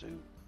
suit.